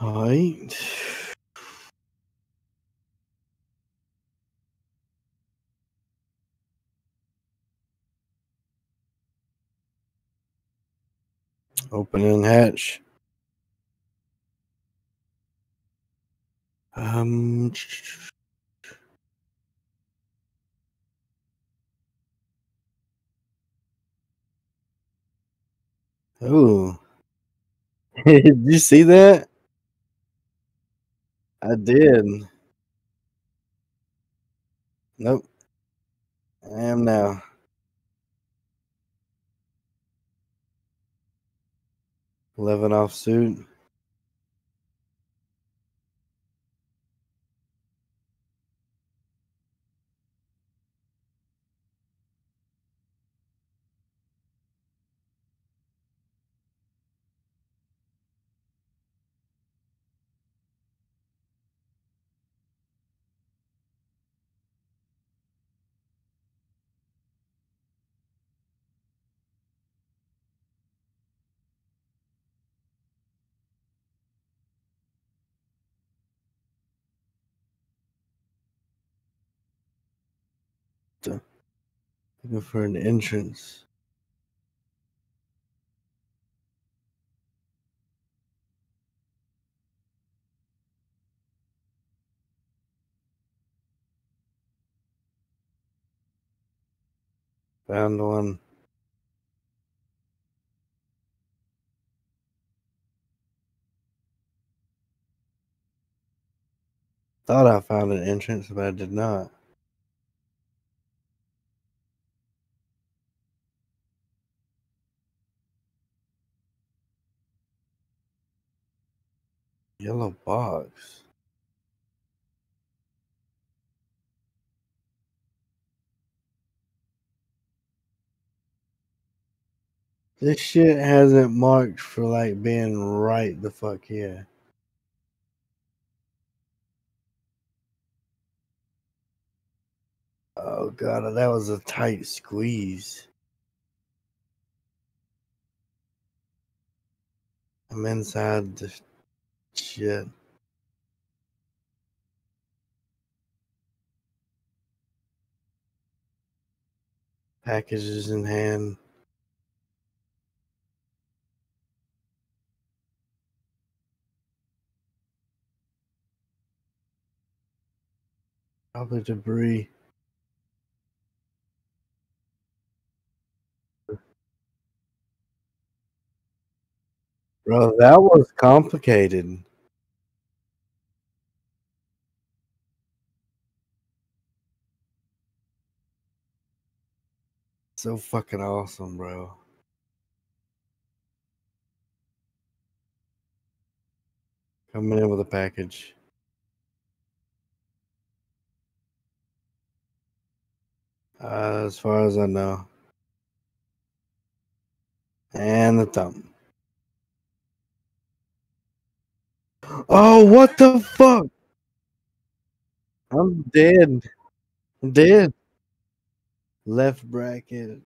Alright. Opening hatch. Um. Oh. Did you see that? I did. Nope. I am now. Eleven off suit. Looking for an entrance. Found one. Thought I found an entrance, but I did not. Yellow box. This shit hasn't marked for like being right the fuck here. Oh god, that was a tight squeeze. I'm inside the shit. Packages in hand. Probably debris. Bro, that was complicated. So fucking awesome, bro. Coming in with a package. Uh, as far as I know. And the thumb. Oh, what the fuck? I'm dead. I'm dead. Left bracket.